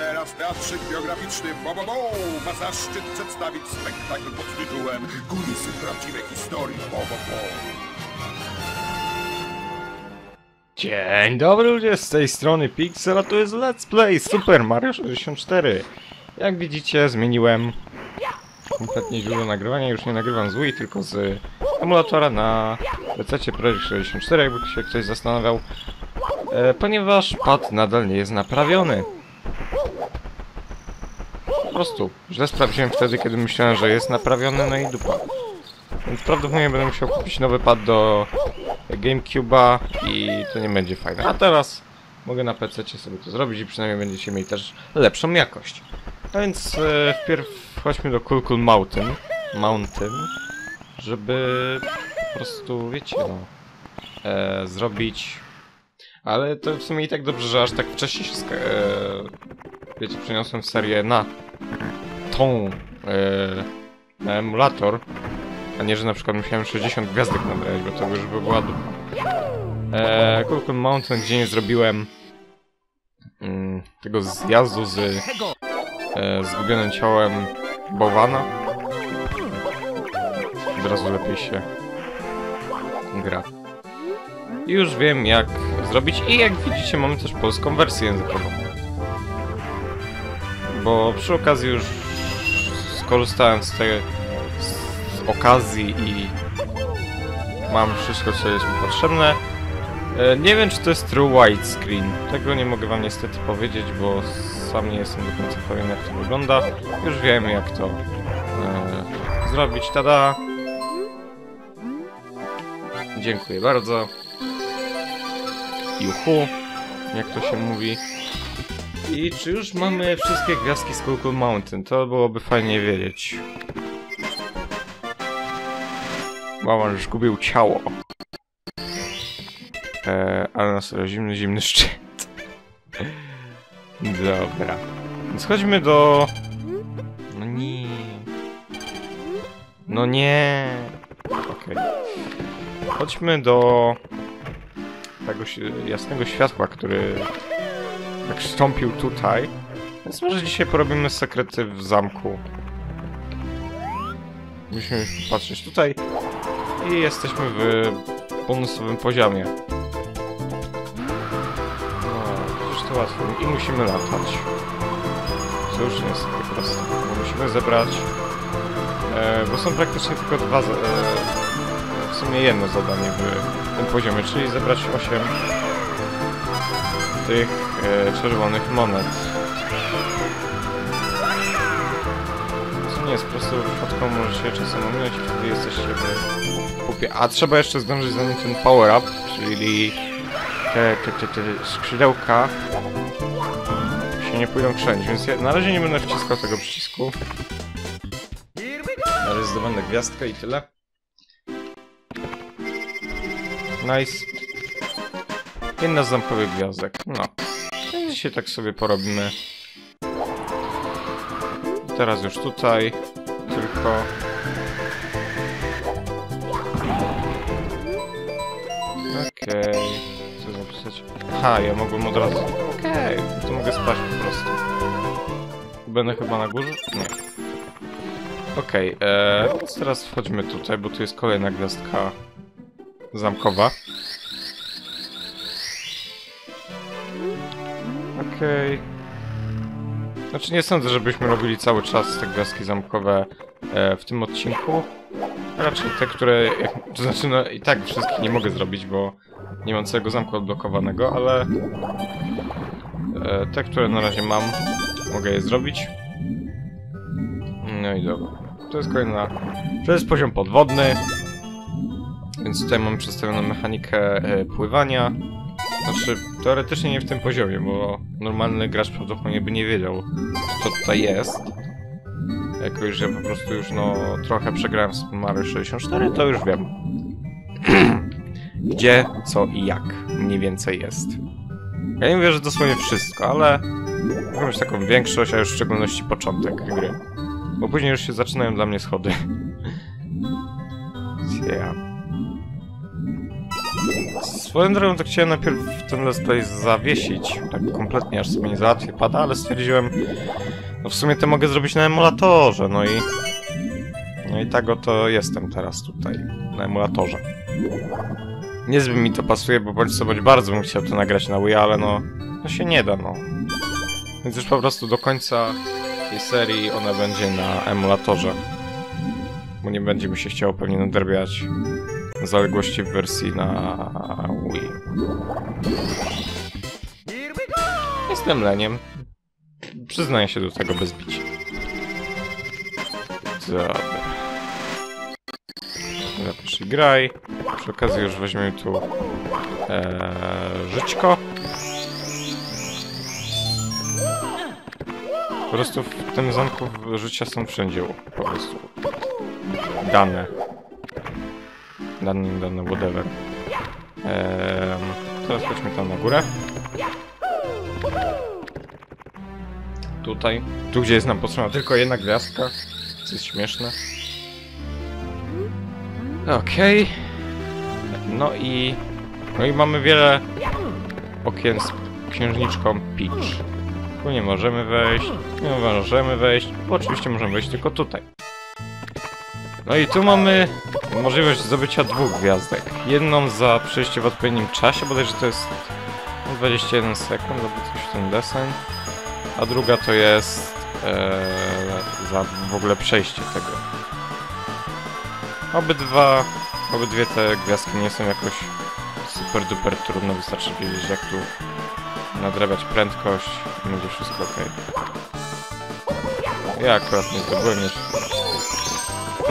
teraz teatrzyk biograficzny Bobo Bo ma zaszczyt przedstawić spektakl pod tytułem Kulisy prawdziwej historii Bobo Bo. Dzień dobry ludzie, z tej strony Pixel, a to jest Let's Play Super Mario 64. Jak widzicie, zmieniłem kompletnie źródło nagrywania, już nie nagrywam z Wii, tylko z emulatora na PC Project 64, jakby się ktoś zastanawiał, e, ponieważ pad nadal nie jest naprawiony. Prostu, źle sprawdziłem wtedy, kiedy myślałem, że jest naprawiony, no i dupa. Więc prawdopodobnie będę musiał kupić nowy pad do Gamecube'a i to nie będzie fajne. A teraz mogę na PC sobie to zrobić i przynajmniej będziecie mieli też lepszą jakość. A więc e, wpierw chodźmy do Cool Mountain, Mountain, żeby po prostu, wiecie no, e, zrobić... Ale to w sumie i tak dobrze, że aż tak wcześnie się, e, wiecie, przeniosłem serię na tą, e, na emulator, a nie, że na przykład musiałem 60 gwiazdek nabrać, bo to już by była dupa. Eee, Cool Mountain, gdzie nie zrobiłem mm, tego zjazdu z e, zgubionym ciałem bałwana. Od razu lepiej się gra. I już wiem jak zrobić i jak widzicie mamy też polską wersję językową. Bo przy okazji już skorzystałem z tej z okazji i mam wszystko co jest mi potrzebne. E, Nie wiem czy to jest true widescreen. Tego nie mogę wam niestety powiedzieć, bo sam nie jestem do końca pewien jak to wygląda. Już wiemy jak to e, zrobić. Tada! Dziękuję bardzo. Juhu, jak to się mówi. I czy już mamy wszystkie gwiazdki z Cool Mountain? To byłoby fajnie wiedzieć. Mama już zgubił ciało. Eee, ale na serio, zimny, zimny szczyt. Dobra. Więc chodźmy do... No nie. No nie. Okej. Chodźmy do... tego jasnego światła, który... tak wstąpił tutaj. Więc może dzisiaj porobimy sekrety w zamku. Musimy już popatrzeć tutaj. I jesteśmy w bonusowym poziomie. No, przecież to łatwo. I musimy latać. Co już nie jest takie proste. Bo musimy zebrać... E, bo są praktycznie tylko dwa... E, w sumie jedno zadanie w tym poziomie, czyli zebrać 8 tych czerwonych monet. Co nie jest prosto, przypadkowo możecie czasem ominąć i wtedy jesteście w kupie. A trzeba jeszcze zdążyć zanim ten power up, czyli te, te, te, te skrzydełka się nie pójdą krzęć, więc ja na razie nie będę wciskał tego przycisku. Razie zdobędę gwiazdkę i tyle. Nice. Jedna z zamkowych gwiazdek. No. Dzisiaj tak sobie porobimy. Teraz już tutaj. Tylko... Okej. Co zapisać? Aha, ja mogłem od razu. Okej, to mogę spać po prostu. Będę chyba na górze? Nie. Okej, okay, więc teraz wchodźmy tutaj, bo tu jest kolejna gwiazdka zamkowa. Okej. Znaczy nie sądzę, żebyśmy robili cały czas te gwiazdki zamkowe e, w tym odcinku. Raczej te, które... To znaczy, no i tak wszystkich nie mogę zrobić, bo nie mam całego zamku odblokowanego, ale... E, te, które na razie mam, mogę je zrobić. No i dobra. To jest kolejna... To jest poziom podwodny. Więc tutaj mamy przedstawioną mechanikę e, pływania. Znaczy, teoretycznie nie w tym poziomie, bo normalny gracz prawdopodobnie by nie wiedział, co tutaj jest. Jako już ja po prostu już no trochę przegrałem z Mario 64, to już wiem. Gdzie, co i jak mniej więcej jest. Ja nie mówię, że dosłownie wszystko, ale jakąś taką większość, a już w szczególności początek gry. Bo później już się zaczynają dla mnie schody. yeah. Swoją drogą to chciałem najpierw ten let's play zawiesić, tak kompletnie, aż sobie nie załatwię pada, ale stwierdziłem, no w sumie to mogę zrobić na emulatorze, no i... No i tak oto jestem teraz tutaj, na emulatorze. Niezbyt mi to pasuje, bo bądź co bądź bardzo bym chciał to nagrać na Wii, ale no... No się nie da, no. Więc już po prostu do końca tej serii ona będzie na emulatorze. Bo nie będzie mi się chciało pewnie nadrabiać zaległości w wersji na Wii. Jestem leniem. Przyznaję się do tego bez bicia. Dobra. Zapisz i graj. Przy okazji już weźmiemy tu e, żyćko. Po prostu w tym zamku życia są wszędzie po prostu dane. Dane, dane, whatever. Ehm, teraz chodźmy tam na górę. Tutaj. Tu, gdzie jest nam potrzebna tylko jedna gwiazdka. Co jest śmieszne. Okej. No i... No i mamy wiele okien z księżniczką Peach. Tu nie możemy wejść, nie możemy wejść, bo oczywiście możemy wejść tylko tutaj. No i tu mamy możliwość zdobycia dwóch gwiazdek. Jedną za przejście w odpowiednim czasie, bodajże to jest 21 sekund, albo coś w ten desen. A druga to jest e, za w ogóle przejście tego. Obydwa, obydwie te gwiazdki nie są jakoś super duper trudno, wystarczy wiedzieć jak tu nadrabiać prędkość będzie wszystko ok. Ja akurat nie zdobyłem jeszcze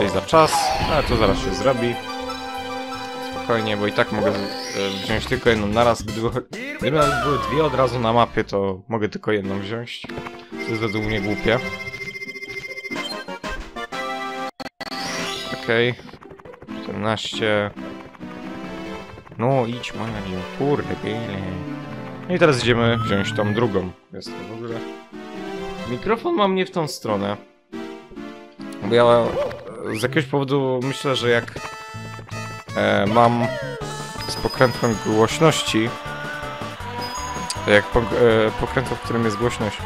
tutaj za czas, ale to zaraz się zrobi. Spokojnie, bo i tak mogę e, wziąć tylko jedną naraz. Gdyby, gdyby były dwie od razu na mapie, to mogę tylko jedną wziąć. To jest według mnie głupie. Okej. Okay. 14. No idź, nie, kurde, biele. No i teraz idziemy wziąć tą drugą. Jest to w ogóle... Mikrofon mam nie w tą stronę. Bo ja z jakiegoś powodu myślę, że jak e, mam z pokrętłem głośności, jak po, e, pokrętło, w którym jest głośność,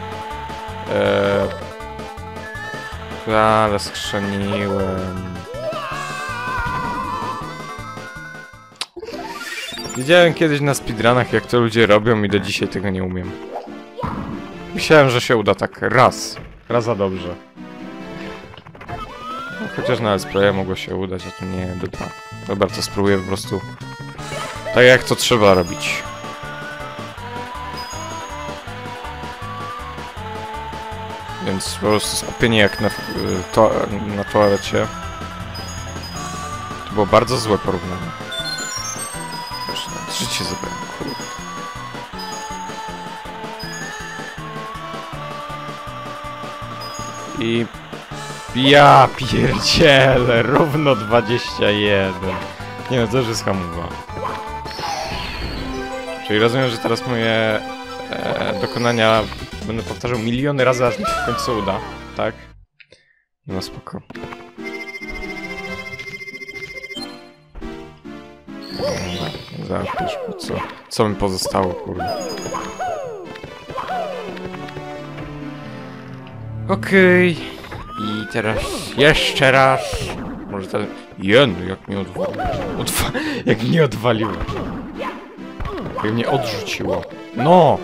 e, ale skrzeniłem. Widziałem kiedyś na speedrunach, jak to ludzie robią i do dzisiaj tego nie umiem. Myślałem, że się uda tak raz. Raz za dobrze. No, chociaż na playa mogło się udać, a tu nie, dupa. Dobra, to spróbuję po prostu tak jak to trzeba robić. Więc po prostu skupienie jak na, to, na toalecie. To było bardzo złe porównanie. Zresztą, życie zabrałem, kurde. I... Ja pierdzielę, równo 21. Nie no, to już jest hamuwa. Czyli rozumiem, że teraz moje e, dokonania będę powtarzał miliony razy, aż mi się w końcu uda, tak? No spoko. Zapisz, co, co mi pozostało, kurde. Okej. I teraz jeszcze raz. Może ten... Jen, jak mnie odwaliło. Odwa... Jak mnie odwaliło. Jak mnie odrzuciło. No!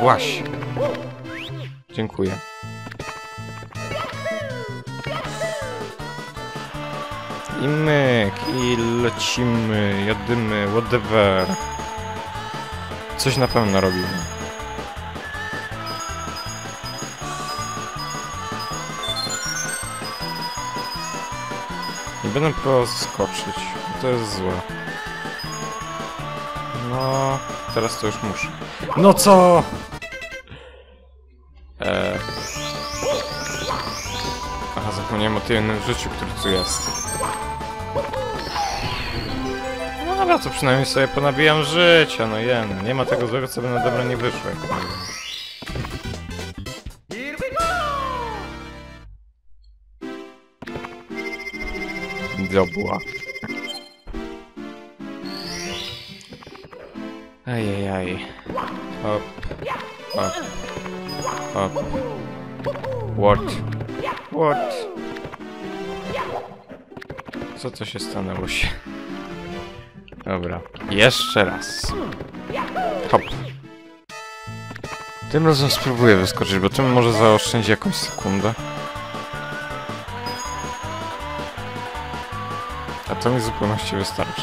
Właśnie. Dziękuję. I myk, i lecimy, jadymy, whatever. Coś na pewno robimy. Będę próbował skoczyć. To jest złe. No, teraz to już muszę. No co? Eee. Aha, zapomniałem o tym życiu, który tu jest. No dobra, to przynajmniej sobie ponabijam życia, no jen. Nie ma tego złego, co by na dobre nie wyszło. Dobra. Ajajaj. Hop. Hop. Hop. What? What? Co to się stanęło się? Dobra. Jeszcze raz. Hop. Tym razem spróbuję wyskoczyć, bo tym może zaoszczędzi jakąś sekundę. A to mi w zupełności wystarczy.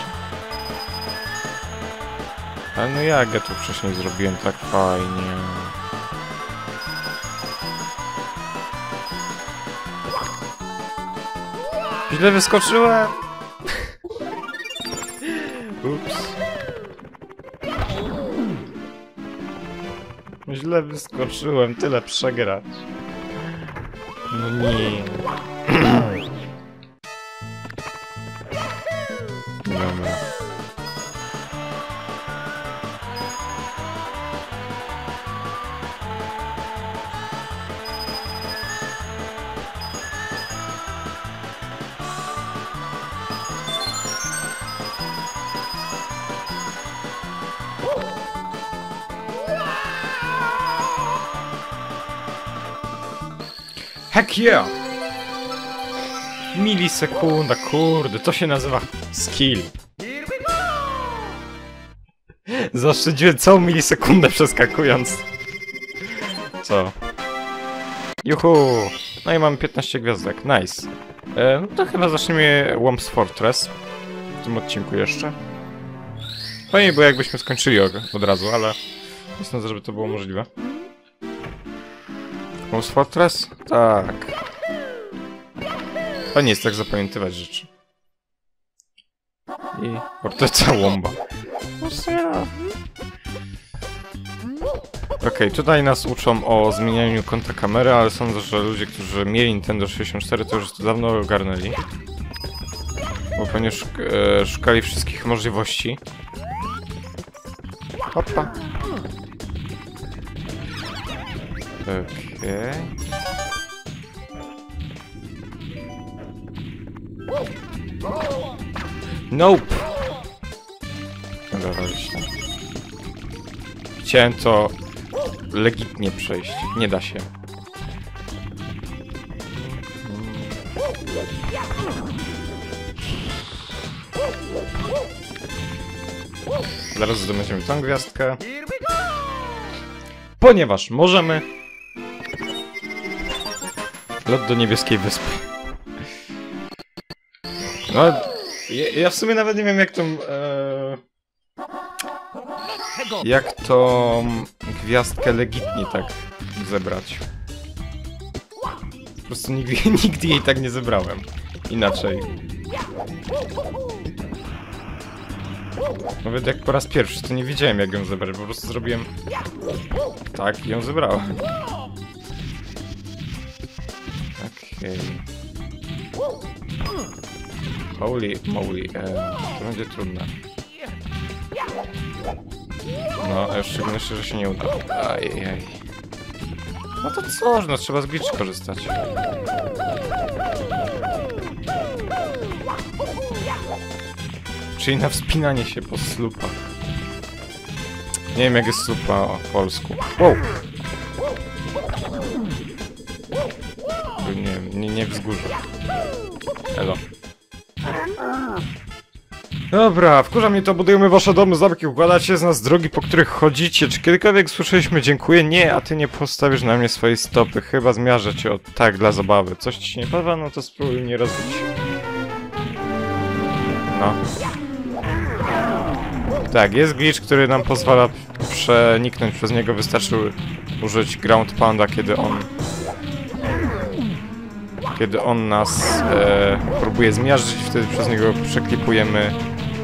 Ale no jak ja to wcześniej zrobiłem tak fajnie. Źle wyskoczyłem! Ups. Źle wyskoczyłem, tyle przegrać. No nie. Heck yeah! Milisekunda, kurde, to się nazywa skill. Zaszczyciłem całą milisekundę przeskakując. Co? Juhu! No i mamy 15 gwiazdek, nice. E, no to chyba zaczniemy Worms Fortress. W tym odcinku jeszcze. Fajnie było jakbyśmy skończyli od, razu, ale... Sądzę, żeby to było możliwe. Worms Fortress? Tak. Fajnie jest tak zapamiętywać rzeczy. I portreta łomba. Okej, tutaj nas uczą o zmienianiu kąta kamery, ale sądzę, że ludzie, którzy mieli Nintendo 64, to już to dawno ogarnęli. Bo pewnie szuk e, szukali wszystkich możliwości. Hopa. Okej. Nope! Dobra, walić. Chciałem to legitnie przejść. Nie da się. Zaraz zdobędziemy tą gwiazdkę. Ponieważ możemy... Lot do niebieskiej wyspy. No, ja, ja w sumie nawet nie wiem jak tą... E... Jak tą gwiazdkę legitnie tak zebrać. Po prostu nigdy, nigdy jej tak nie zebrałem. Inaczej. Nawet jak po raz pierwszy, to nie wiedziałem jak ją zebrać, po prostu zrobiłem... Tak, i ją zebrałem. Okej. Holy moly, e, to będzie trudne. No, a już szczególności, że się nie uda. Ajajaj. No to cóż, no trzeba z glitch korzystać. Czyli na wspinanie się po slupach. Nie wiem jak jest slupa po polsku. Wow! Nie wzgórze. Elo. Dobra, wkurza mnie to, budujemy wasze domy, zamki, układacie z nas drogi, po których chodzicie. Czy kiedykolwiek słyszeliśmy dziękuję? Nie, a ty nie postawisz na mnie swojej stopy. Chyba zmiażę cię od tak dla zabawy. Coś ci nie podoba? No to spróbuj mnie rozbić. No. Tak, jest glitch, który nam pozwala przeniknąć przez niego. Wystarczy użyć Ground Panda, kiedy on... Kiedy on nas e, próbuje zmiażdżyć, wtedy przez niego przeklipujemy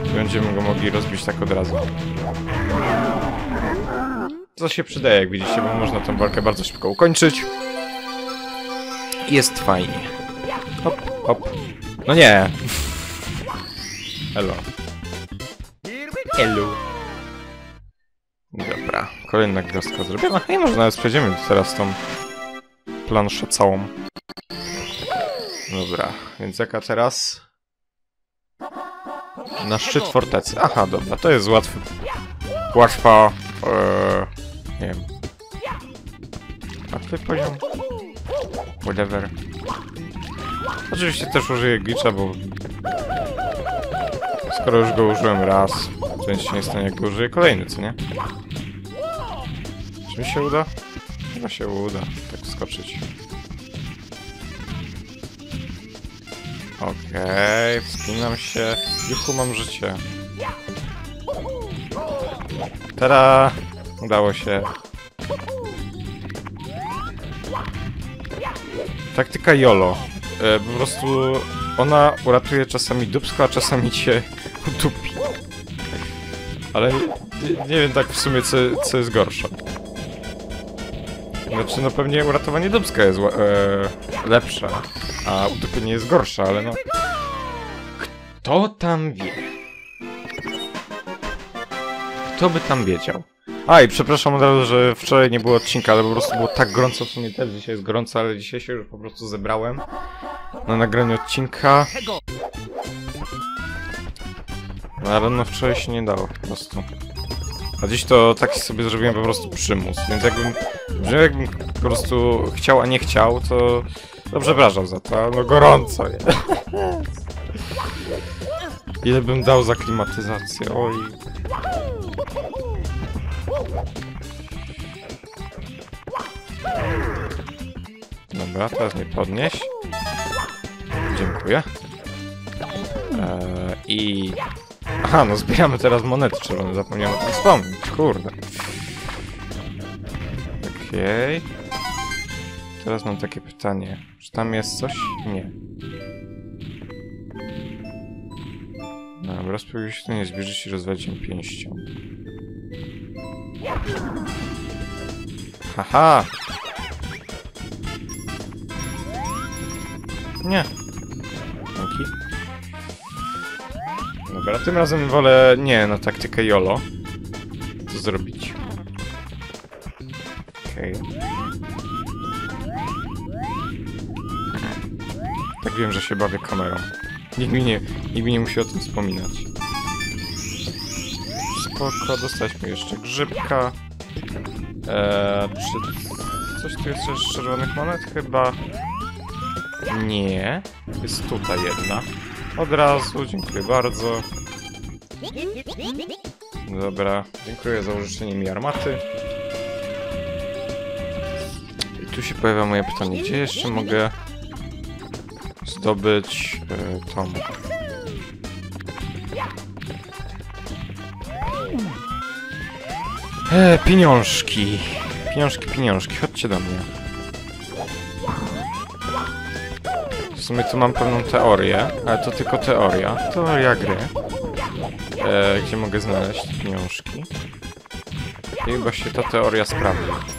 i będziemy go mogli rozbić tak od razu. Co się przydaje, jak widzicie, bo można tę walkę bardzo szybko ukończyć. Jest fajnie. Hop, hop. No nie! Elo. Elu. Dobra, kolejna gwiazdka zrobiona. I może nawet przejdziemy teraz tą planszę całą. Dobra, więc jaka teraz? Na szczyt fortecy. Aha, dobra, to jest łatwy. łatwa, e, nie wiem, łatwy poziom, whatever. Oczywiście też użyję glitcha, bo skoro już go użyłem raz, nic się nie stanie, jak go użyję kolejny, co nie? Czy mi się uda? Chyba się uda, tak skoczyć. Okej, wspinam się. Juchu, mam życie. Tada! Udało się. Taktyka YOLO. E, po prostu ona uratuje czasami dupsko, a czasami cię utupi. Ale nie, nie wiem tak w sumie co, co jest gorsze. Znaczy no pewnie uratowanie dubska jest e, lepsze, a utopienie jest gorsze, ale no... Kto tam wie? Kto by tam wiedział? A i przepraszam od razu, że wczoraj nie było odcinka, ale po prostu było tak gorąco, w sumie też dzisiaj jest gorąco, ale dzisiaj się już po prostu zebrałem na nagranie odcinka. No ale no wczoraj się nie dało po prostu. A dziś to taki sobie zrobiłem po prostu przymus, więc jakbym, że jakbym po prostu chciał, a nie chciał, to, to przepraszam za to, no gorąco jest. Ile bym dał za klimatyzację, oj. Dobra, teraz mnie podnieś. Dziękuję. Eee, I... Aha, no zbieramy teraz monety czerwone, zapomniałem o tym wspomnieć, kurde. Okej. Teraz mam takie pytanie. Czy tam jest coś? Nie. Dobra, spróbuj się tu nie zbliżyć i rozwalić ją pięścią. Haha! Nie. Dzięki. Dobra, tym razem wolę nie na taktykę YOLO. Co zrobić? Okej. Tak wiem, że się bawię kamerą. Nikt mi nie, nikt mi nie musi o tym wspominać. Spoko, dostaliśmy jeszcze grzybka. Eee, czy coś tu jest z czerwonych monet? Chyba... Nie. Jest tutaj jedna. Od razu, dziękuję bardzo. Dobra, dziękuję za użyczenie mi armaty. Tu się pojawia moje pytanie, gdzie jeszcze mogę zdobyć e, tą... E, pieniążki. Pieniążki, pieniążki, chodźcie do mnie. W sumie tu mam pewną teorię, ale to tylko teoria. Teoria gry. E, gdzie mogę znaleźć pieniążki. I chyba się ta teoria sprawdzi.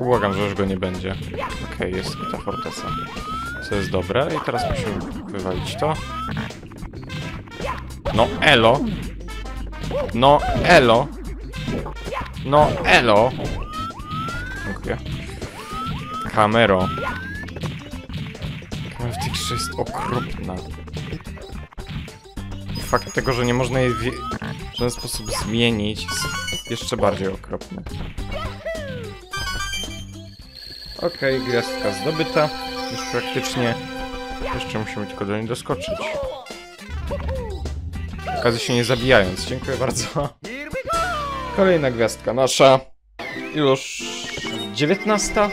Błagam, że już go nie będzie. Okej, jest ta fortesa. Co jest dobre. I teraz musimy wywalić to. No elo! No elo! No elo! Dziękuję. Kamero. Kamera w tej grze jest okropna. Fakt tego, że nie można jej w żaden sposób zmienić jest jeszcze bardziej okropny. Okej, gwiazdka zdobyta. Już praktycznie. Jeszcze musimy tylko do niej doskoczyć. Okazji się nie zabijając. Dziękuję bardzo. Kolejna gwiazdka nasza. Już 19.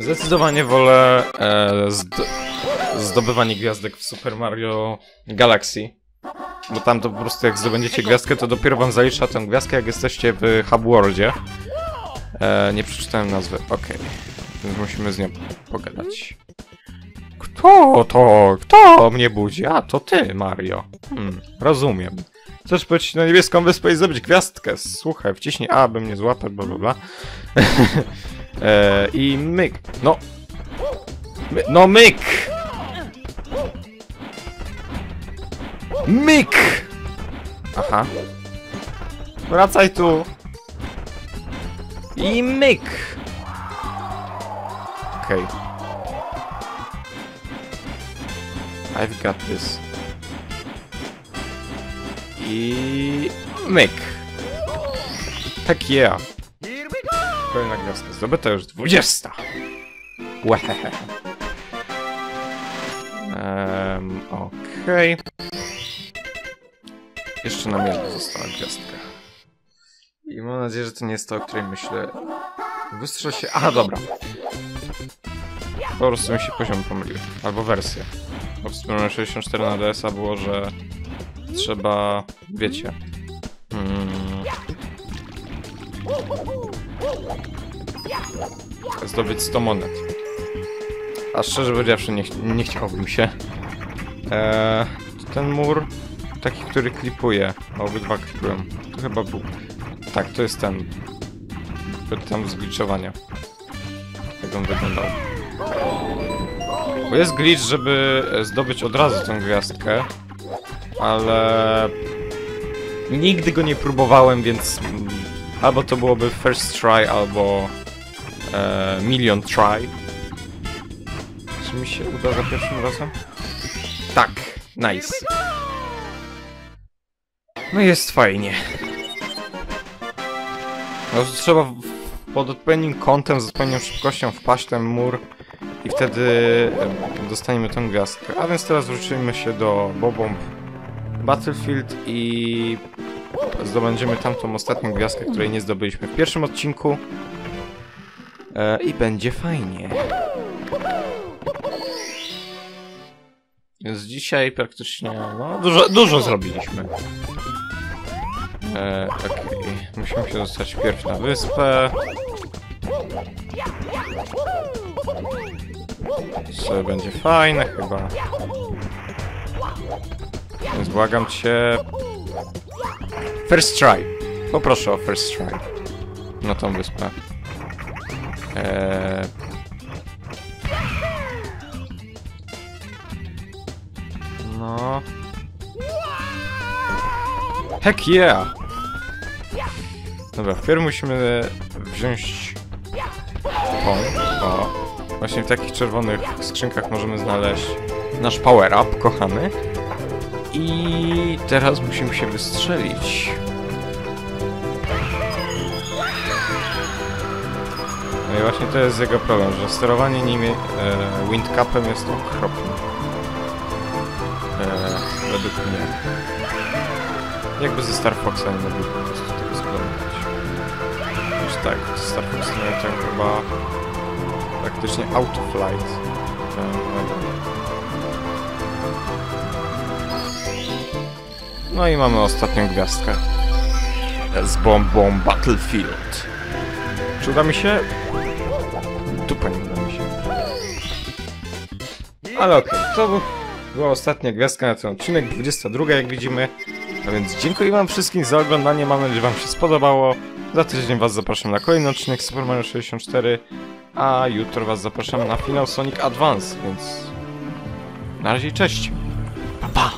Zdecydowanie wolę e, zd zdobywanie gwiazdek w Super Mario Galaxy. Bo tam to po prostu jak zdobędziecie gwiazdkę, to dopiero wam zalicza tę gwiazdkę, jak jesteście w Hub Worldzie. E, nie przeczytałem nazwy. Okej. Więc musimy z nią pogadać. Kto to? Kto mnie budzi? A, to ty, Mario. Hmm, rozumiem. Chcesz powiedzieć na niebieską wyspę i zdobyć gwiazdkę? Słuchaj, wciśnij A, by mnie złapać, bla bla bla. e, I myk. No. My, no myk! Myk! Aha. Wracaj tu. I myk! Okej. Okay. I've got this. I... myk. Tak yeah. Kolejna gwiazdka zdobyta już 20. Łehehe. Um, Okej. Jeszcze nam jedna została gwiazdka. Mam nadzieję, że to nie jest to, o której myślę. Wystrzel się... Aha, dobra. Po prostu mi się poziom pomylił. Albo wersja. Bo w Super 64 na DS-a było, że trzeba... wiecie... Mm, zdobyć 100 monet. A szczerze powiedziawszy, nie, ch- nie chciałbym się. Eee, ten mur, taki, który klipuje. Obydwa klipują. To chyba był. Tak, to jest ten. Tam zgliczowania. Jak on wyglądał. Bo jest glitch, żeby e, zdobyć od razu tę gwiazdkę, ale nigdy go nie próbowałem, więc albo to byłoby first try, albo e, million try. Czy mi się uda za pierwszym razem? Tak, nice. No jest fajnie. No to trzeba pod odpowiednim kątem, z odpowiednią szybkością wpaść ten mur i wtedy e, dostaniemy tę gwiazdkę. A więc teraz wrócimy się do Bobomb Battlefield i zdobędziemy tamtą ostatnią gwiazdkę, której nie zdobyliśmy w pierwszym odcinku. E, I będzie fajnie. Więc dzisiaj praktycznie, no, dużo, dużo zrobiliśmy. E, okej, musimy się dostać wpierw na wyspę. Co będzie fajne chyba. Więc błagam cię. First try. Poproszę o first try. Na tą wyspę. Eee... No. Heck yeah! Dobra, wpierw musimy wziąć tą. O. Właśnie w takich czerwonych skrzynkach możemy znaleźć nasz power up, kochany. I teraz musimy się wystrzelić. No i właśnie to jest jego problem, że sterowanie nim e, windcapem jest okropne. E, według mnie. Jakby ze Star Foxa nie mogli po prostu. Tak, Star Fox miał tam chyba praktycznie autoflight. No i mamy ostatnią gwiazdkę. Z bombą Battlefield. Czy uda mi się? Dupa nie uda mi się. Ale okej, to był- była ostatnia gwiazdka na ten odcinek, 22 jak widzimy. A więc dziękuję wam wszystkim za oglądanie, mam nadzieję, że wam się spodobało. Za tydzień was zapraszam na kolejny odcinek Super Mario 64, a jutro was zapraszam na finał Sonic Advance, więc... Na razie, cześć! Pa, pa!